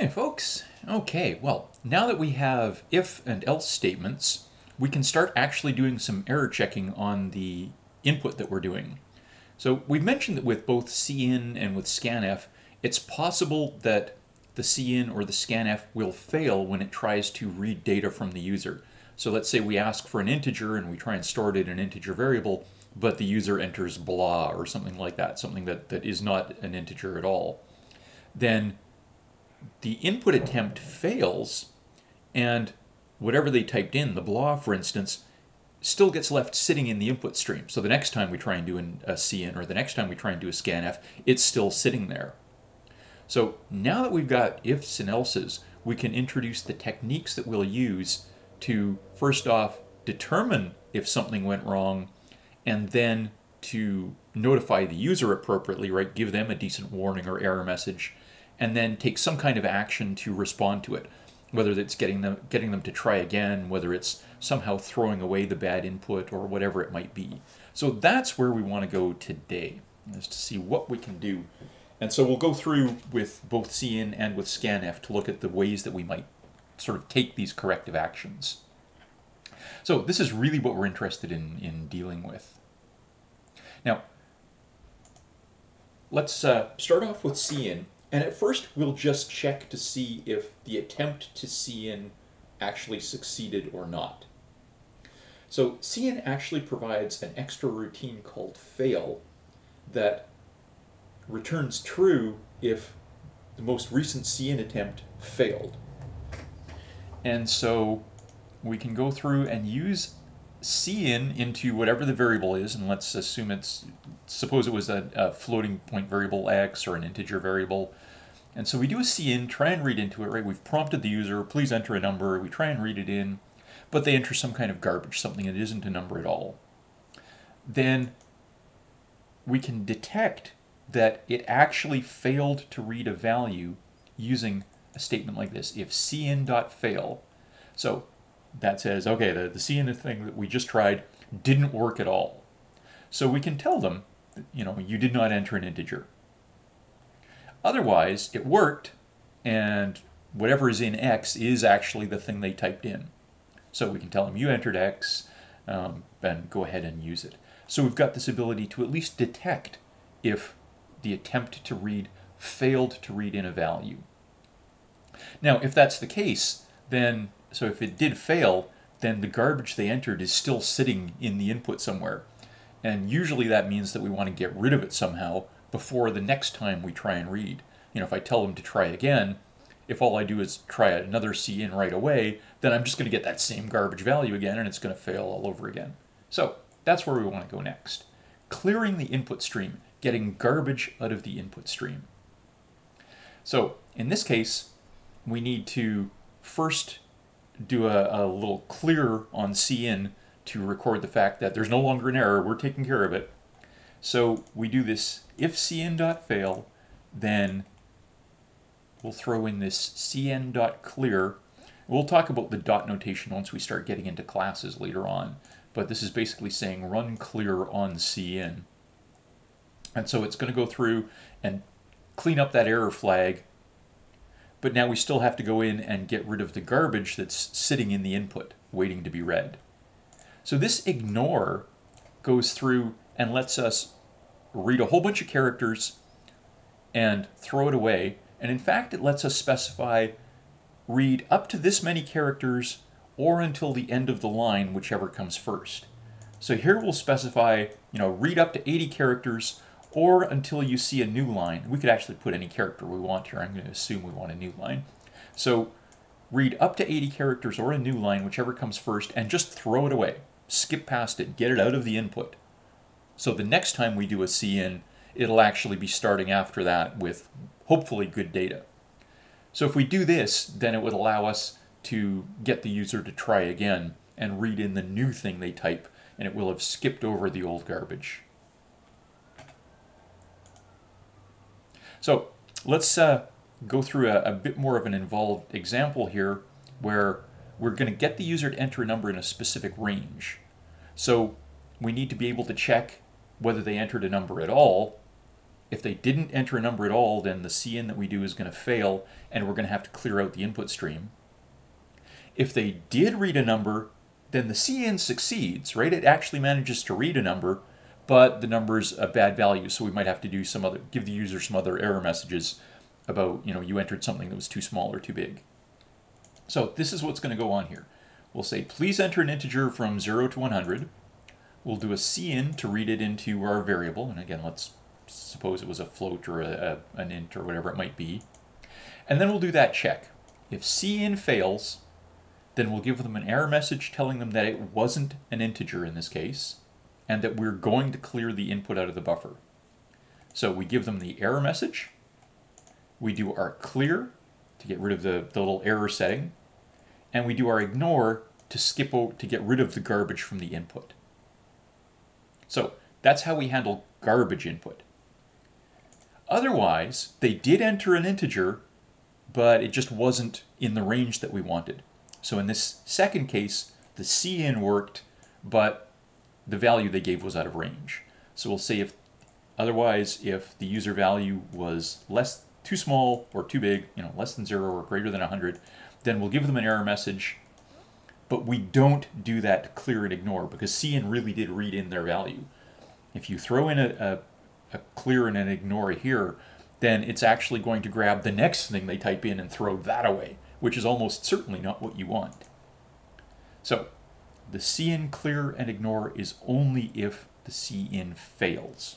Hey folks, okay, well, now that we have if and else statements, we can start actually doing some error checking on the input that we're doing. So we've mentioned that with both cin and with scanf, it's possible that the cin or the scanf will fail when it tries to read data from the user. So let's say we ask for an integer and we try and store it in an integer variable, but the user enters blah or something like that, something that, that is not an integer at all. Then the input attempt fails and whatever they typed in, the blah for instance, still gets left sitting in the input stream. So the next time we try and do a cin or the next time we try and do a scanf, it's still sitting there. So now that we've got ifs and elses, we can introduce the techniques that we'll use to first off determine if something went wrong and then to notify the user appropriately, right? Give them a decent warning or error message and then take some kind of action to respond to it whether it's getting them getting them to try again, whether it's somehow throwing away the bad input or whatever it might be. So that's where we want to go today, is to see what we can do. And so we'll go through with both cin and with scanf to look at the ways that we might sort of take these corrective actions. So this is really what we're interested in, in dealing with. Now, let's uh, start off with cin and at first, we'll just check to see if the attempt to cin actually succeeded or not. So cin actually provides an extra routine called fail that returns true if the most recent cin attempt failed. And so we can go through and use cin into whatever the variable is, and let's assume it's, suppose it was a, a, floating point variable x or an integer variable. And so we do a cin, try and read into it, right? We've prompted the user, please enter a number, we try and read it in, but they enter some kind of garbage, something that isn't a number at all. Then we can detect that it actually failed to read a value using a statement like this, if cin.fail. So that says, okay, the, the cin thing that we just tried didn't work at all. So we can tell them, you know, you did not enter an integer. Otherwise, it worked, and whatever is in X is actually the thing they typed in. So we can tell them you entered X, um, and go ahead and use it. So we've got this ability to at least detect if the attempt to read failed to read in a value. Now, if that's the case, then, so if it did fail, then the garbage they entered is still sitting in the input somewhere. And usually that means that we want to get rid of it somehow before the next time we try and read. You know, if I tell them to try again, if all I do is try another cin right away, then I'm just going to get that same garbage value again and it's going to fail all over again. So that's where we want to go next. Clearing the input stream, getting garbage out of the input stream. So in this case, we need to first do a, a little clear on cin to record the fact that there's no longer an error, we're taking care of it. So we do this if cin.fail, then we'll throw in this cin.clear. We'll talk about the dot notation once we start getting into classes later on, but this is basically saying run clear on cin. And so it's going to go through and clean up that error flag, but now we still have to go in and get rid of the garbage that's sitting in the input, waiting to be read. So this ignore goes through and lets us read a whole bunch of characters and throw it away. And in fact, it lets us specify read up to this many characters or until the end of the line, whichever comes first. So here we'll specify, you know, read up to 80 characters or until you see a new line. We could actually put any character we want here. I'm going to assume we want a new line. So read up to 80 characters or a new line, whichever comes first, and just throw it away. Skip past it, get it out of the input. So the next time we do a cin, it'll actually be starting after that with hopefully good data. So if we do this, then it would allow us to get the user to try again and read in the new thing they type, and it will have skipped over the old garbage. So let's uh, go through a, a bit more of an involved example here where we're going to get the user to enter a number in a specific range. So we need to be able to check whether they entered a number at all, If they didn't enter a number at all, then the cin that we do is going to fail, and we're going to have to clear out the input stream. If they did read a number, then the cin succeeds, right? It actually manages to read a number, but the number's a bad value, so we might have to do some other, give the user some other error messages about, you know, you entered something that was too small or too big. So this is what's going to go on here. We'll say, please enter an integer from 0 to 100. We'll do a cin to read it into our variable, and again, let's suppose it was a float or a, a, an int or whatever it might be. And then we'll do that check. If cin fails, then we'll give them an error message telling them that it wasn't an integer in this case, and that we're going to clear the input out of the buffer. So we give them the error message, we do our clear to get rid of the, the little error setting, and we do our ignore to skip over, to get rid of the garbage from the input. So that's how we handle garbage input. Otherwise, they did enter an integer, but it just wasn't in the range that we wanted. So in this second case, the cin worked, but the value they gave was out of range. So we'll say if otherwise, if the user value was less too small or too big, you know, less than zero or greater than 100, then we'll give them an error message, but we don't do that clear and ignore because cin really did read in their value. If you throw in a, a a clear and an ignore here, then it's actually going to grab the next thing they type in and throw that away, which is almost certainly not what you want. So the cin clear and ignore is only if the cin fails.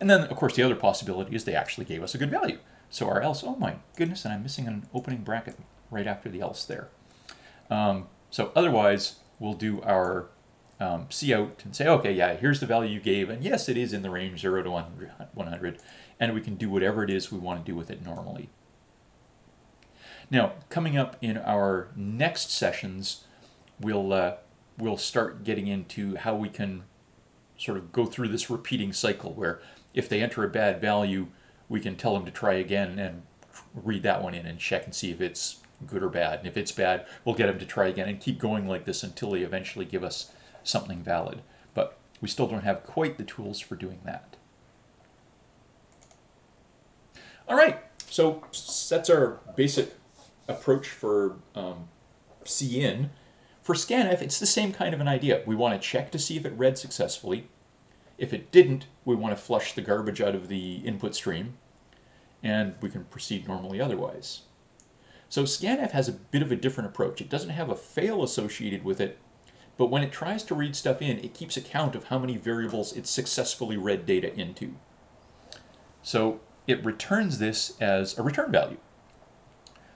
And then, of course, the other possibility is they actually gave us a good value. So our else, oh my goodness, and I'm missing an opening bracket right after the else there. Um, so otherwise, we'll do our um, out and say, okay, yeah, here's the value you gave, and yes, it is in the range 0 to 100, and we can do whatever it is we want to do with it normally. Now, coming up in our next sessions, we'll, uh, we'll start getting into how we can sort of go through this repeating cycle where if they enter a bad value, we can tell them to try again and read that one in and check and see if it's good or bad. And if it's bad, we'll get them to try again and keep going like this until they eventually give us something valid. But we still don't have quite the tools for doing that. All right, so that's our basic approach for um, cin. For scanf, it's the same kind of an idea. We want to check to see if it read successfully. If it didn't, we want to flush the garbage out of the input stream, and we can proceed normally otherwise. So scanf has a bit of a different approach. It doesn't have a fail associated with it, but when it tries to read stuff in, it keeps account of how many variables it successfully read data into. So it returns this as a return value.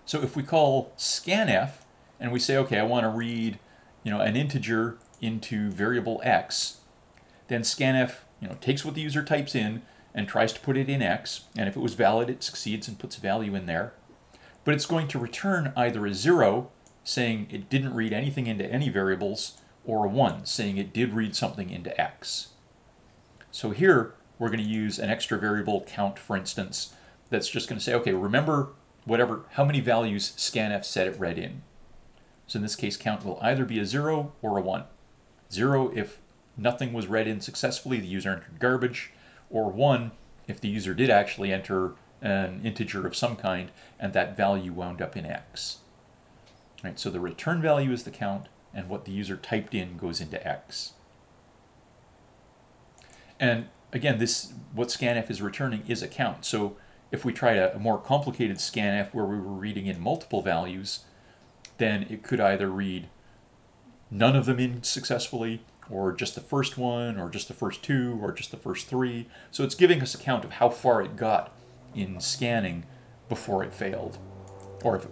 So if we call scanf and we say, okay, I want to read you know, an integer into variable x, then scanf you know, takes what the user types in and tries to put it in x, and if it was valid, it succeeds and puts a value in there. But it's going to return either a zero, saying it didn't read anything into any variables, or a 1, saying it did read something into x. So here, we're going to use an extra variable count, for instance, that's just going to say, okay, remember whatever, how many values scanf said it read in. So in this case, count will either be a 0 or a 1. 0 if nothing was read in successfully, the user entered garbage, or 1 if the user did actually enter an integer of some kind and that value wound up in x. Right, so the return value is the count, and what the user typed in goes into X. And again, this what scanf is returning is a count. So if we tried a, a more complicated scanf where we were reading in multiple values, then it could either read none of them in successfully, or just the first one, or just the first two, or just the first three. So it's giving us a count of how far it got in scanning before it failed, or if it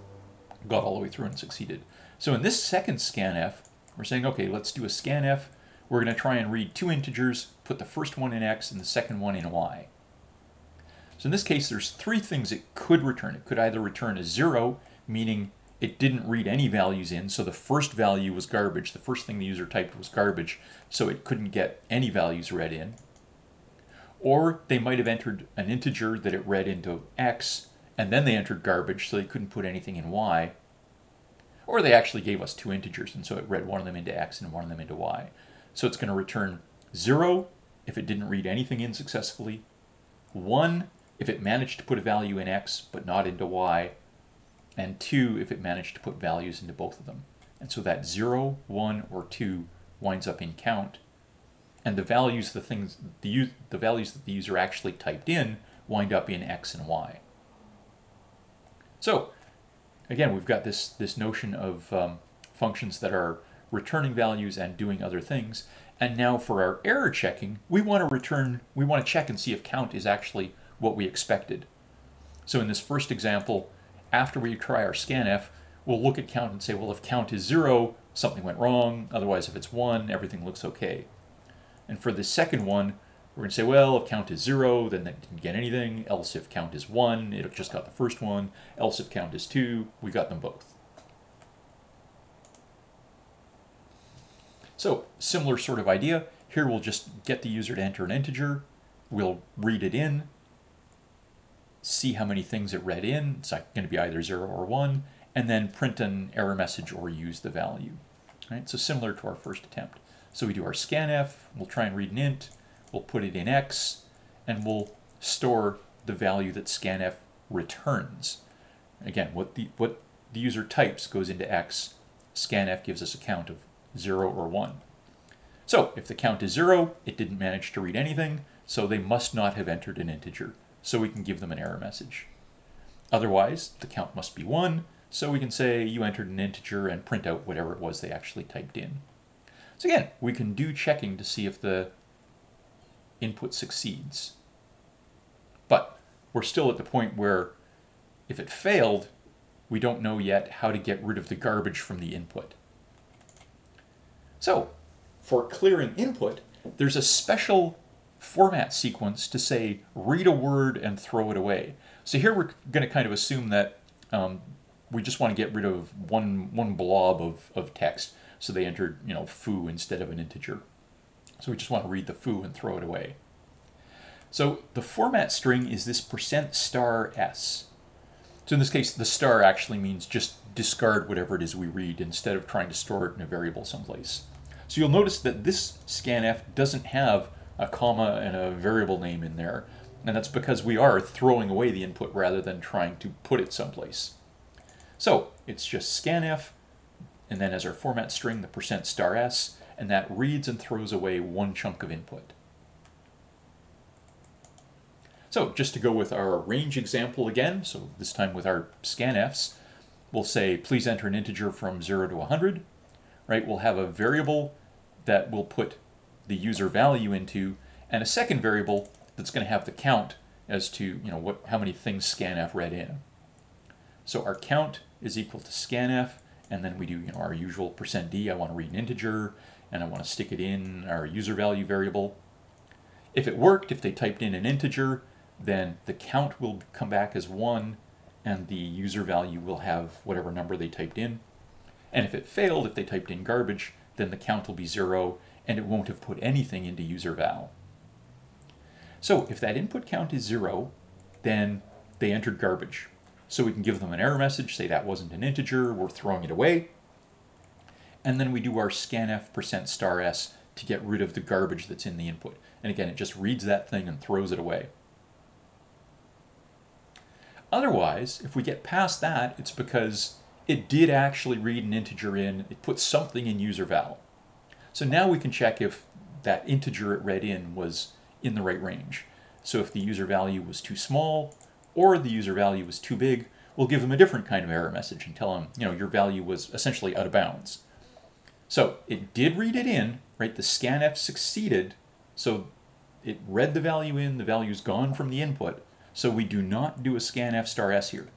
got all the way through and succeeded. So in this second scanf, we're saying, okay, let's do a scanf. We're going to try and read two integers, put the first one in x and the second one in y. So in this case, there's three things it could return. It could either return a zero, meaning it didn't read any values in, so the first value was garbage. The first thing the user typed was garbage, so it couldn't get any values read in. Or they might have entered an integer that it read into x, and then they entered garbage, so they couldn't put anything in y. Or they actually gave us two integers, and so it read one of them into x and one of them into y. So it's going to return 0 if it didn't read anything in successfully, 1 if it managed to put a value in x but not into y, and 2 if it managed to put values into both of them. And so that 0, 1, or 2 winds up in count, and the values the things the the values that the user actually typed in wind up in x and y. So again, we've got this this notion of um, functions that are returning values and doing other things. And now for our error checking, we want to return, we want to check and see if count is actually what we expected. So in this first example, after we try our scanf, we'll look at count and say, well, if count is zero, something went wrong. Otherwise, if it's one, everything looks okay. And for the second one, we're going to say, well, if count is zero, then that didn't get anything. Else if count is one, it just got the first one. Else if count is two, we got them both. So similar sort of idea. Here we'll just get the user to enter an integer. We'll read it in, see how many things it read in. It's going to be either 0 or 1, and then print an error message or use the value. Right? So similar to our first attempt. So we do our scanf, we'll try and read an int, we'll put it in x, and we'll store the value that scanf returns. Again, what the, what the user types goes into x, scanf gives us a count of 0 or 1. So if the count is 0, it didn't manage to read anything, so they must not have entered an integer, so we can give them an error message. Otherwise, the count must be 1, so we can say you entered an integer and print out whatever it was they actually typed in. So again, we can do checking to see if the input succeeds. But we're still at the point where if it failed, we don't know yet how to get rid of the garbage from the input. So for clearing input, there's a special format sequence to say read a word and throw it away. So here we're going to kind of assume that um, we just want to get rid of one one blob of, of text. So they entered, you know, foo instead of an integer. So we just want to read the foo and throw it away. So the format string is this percent star s. So in this case, the star actually means just discard whatever it is we read instead of trying to store it in a variable someplace. So you'll notice that this scanf doesn't have a comma and a variable name in there. And that's because we are throwing away the input rather than trying to put it someplace. So it's just scanf, and then as our format string, the percent star s, and that reads and throws away one chunk of input. So just to go with our range example again, so this time with our scanfs, we'll say please enter an integer from 0 to 100, right? We'll have a variable that we'll put the user value into, and a second variable that's going to have the count as to you know what how many things scanf read in. So our count is equal to scanf, and then we do you know our usual percent %d. I want to read an integer, and I want to stick it in our user value variable. If it worked, if they typed in an integer, then the count will come back as one, and the user value will have whatever number they typed in. And if it failed, if they typed in garbage, then the count will be zero, and it won't have put anything into user val. So if that input count is zero, then they entered garbage. So we can give them an error message, say that wasn't an integer, we're throwing it away. And then we do our scanf percent star s to get rid of the garbage that's in the input. And again, it just reads that thing and throws it away. Otherwise, if we get past that, it's because it did actually read an integer in, it put something in user val. So now we can check if that integer it read in was in the right range. So if the user value was too small or the user value was too big, we'll give them a different kind of error message and tell them, you know, your value was essentially out of bounds. So it did read it in, right? The scanf succeeded, so it read the value in, the value's gone from the input, so we do not do a scanf star s here.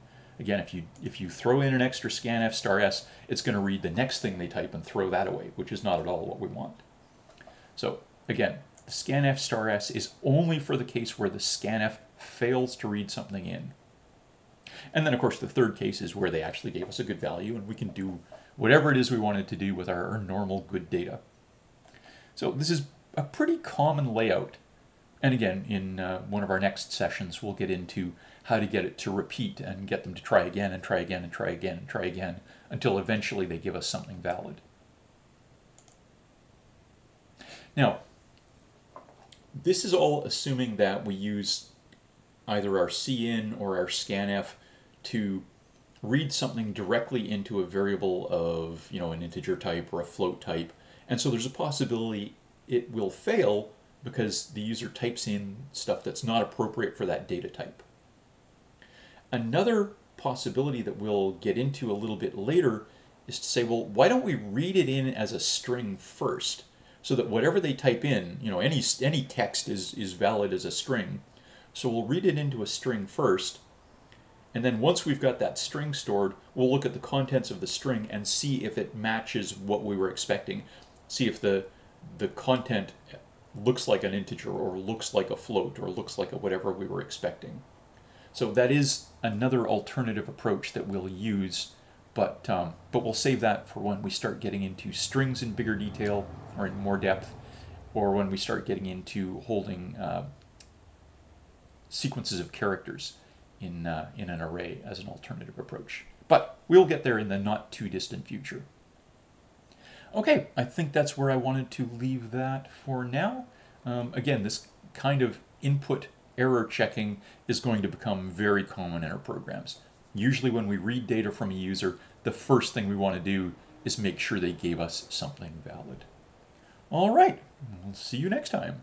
Again, if you if you throw in an extra scanf star s, it's going to read the next thing they type and throw that away, which is not at all what we want. So again, the scanf star s is only for the case where the scanf fails to read something in. And then of course the third case is where they actually gave us a good value and we can do whatever it is we wanted to do with our, our normal good data. So this is a pretty common layout. And again, in uh, one of our next sessions, we'll get into how to get it to repeat and get them to try again and try again and try again and try again until eventually they give us something valid. Now, this is all assuming that we use either our cin or our scanf to read something directly into a variable of you know an integer type or a float type and so there's a possibility it will fail because the user types in stuff that's not appropriate for that data type. Another possibility that we'll get into a little bit later is to say, well, why don't we read it in as a string first? So that whatever they type in, you know, any, any text is, is valid as a string. So we'll read it into a string first, and then once we've got that string stored, we'll look at the contents of the string and see if it matches what we were expecting. See if the, the content looks like an integer or looks like a float or looks like a whatever we were expecting. So that is another alternative approach that we'll use, but, um, but we'll save that for when we start getting into strings in bigger detail or in more depth, or when we start getting into holding uh, sequences of characters in, uh, in an array as an alternative approach. But we'll get there in the not too distant future. Okay, I think that's where I wanted to leave that for now. Um, again, this kind of input error checking is going to become very common in our programs. Usually when we read data from a user, the first thing we want to do is make sure they gave us something valid. All right, we'll see you next time.